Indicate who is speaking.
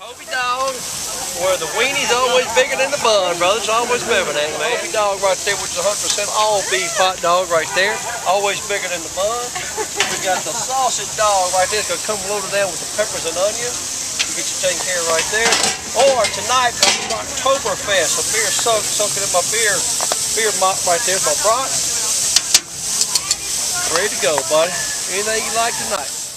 Speaker 1: Hobie Dawg, where the weenie's always bigger than the bun, brother. It's always better than man. Hobie Dawg right there, which is 100% all beef hot dog right there. Always bigger than the bun. We got the sausage dog right there. It's going to come loaded down with the peppers and onions. You get you taken care of right there. Or tonight, Oktoberfest, a beer soak, soaking in my beer, beer mop right there, my brat. Ready to go, buddy. Anything you like tonight.